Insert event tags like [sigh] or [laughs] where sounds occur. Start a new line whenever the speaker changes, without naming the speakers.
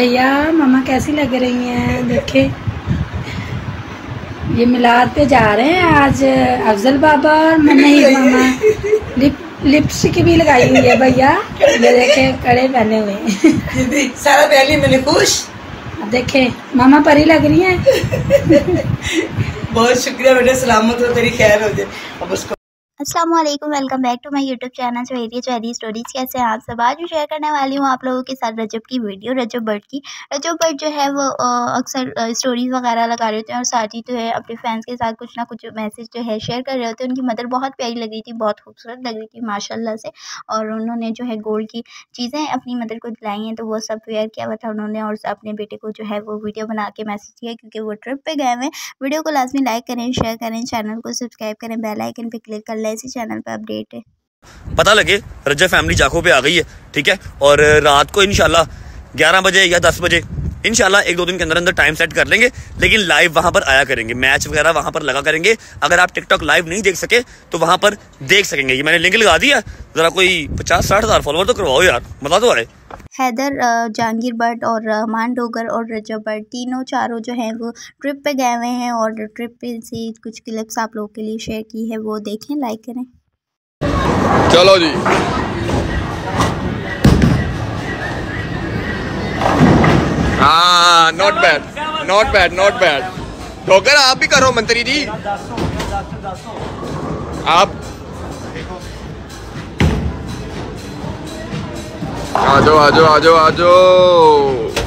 भैया मामा कैसी लग रही हैं? देखे। ये मिलाद पे जा रहे हैं आज अफजल बाबा और नहीं [laughs] मामा। लिप लिपस्टिक भी लगाई हुई है भैया। ये देखे कड़े पहने हुए।
सारा पहली मैंने खुश
देखे मामा परी लग रही हैं? [laughs]
बहुत शुक्रिया बेटा सलामत हो तेरी खैर हो जाए। अब उसको
Aslam welcome back to my YouTube channel चवेरी चवेरी स्टोरीज कैसे हैं आप सब? आज मैं शेयर करने वाली हूँ आप लोगों के साथ रजब की वीडियो रजब बर्ड की। रजब बर्ड जो है वो अक्सर स्टोरीज वगैरह लगा रहे होते हैं और साथ ही जो है अपने फैंस के साथ कुछ ना कुछ मैसेज जो है शेयर कर रहे होते हैं। उनकी मदर बहुत प्यारी लग रही थी, बहुत खूबसूरत लग रही थी माशाला से। और उन्होंने जो है गोल्ड की चीज़ें अपनी मदर को दिलाई हैं तो वो सब वेयर किया हुआ था उन्होंने और अपने बेटे को जो है वो वीडियो बना के मैसेज किया क्योंकि वो ट्रिप पर गए हुए वीडियो को लाजमी लाइक करें शेयर करें चैनल को सब्सक्राइब करें बेलाइकन पर क्लिक कर लें इसी चैनल पर अपडेट है।
पता लगे, रजा फैमिली जाखों पे आ गई है, ठीक है? और रात को इनशाला ग्यारह बजे या दस बजे इनशाला एक दो दिन के अंदर अंदर टाइम सेट कर लेंगे, लेकिन लाइव वहाँ पर आया करेंगे। मैच वगैरह वहाँ पर लगा करेंगे। अगर आप टिकटॉक लाइव नहीं देख सके तो वहाँ पर देख सकेंगे। ये मैंने लिंक लगा दिया जरा कोई पचास साठ हज़ार फॉलोअर तो करवाओ यार बता दो आए।
हैदर जहांगीर भट्ट और रहमान डोगर और रजब भट्ट, तीनों चारों जो हैं वो ट्रिप पे गए हुए हैं और ट्रिप पे से कुछ क्लिप्स आप लोगों के लिए शेयर की है, वो देखें, लाइक करें।
चलो जी। Not bad not bad not bad ठोकर आप भी करो मंत्री जी। आप आ जाओ आ जाओ आ जाओ आ जाओ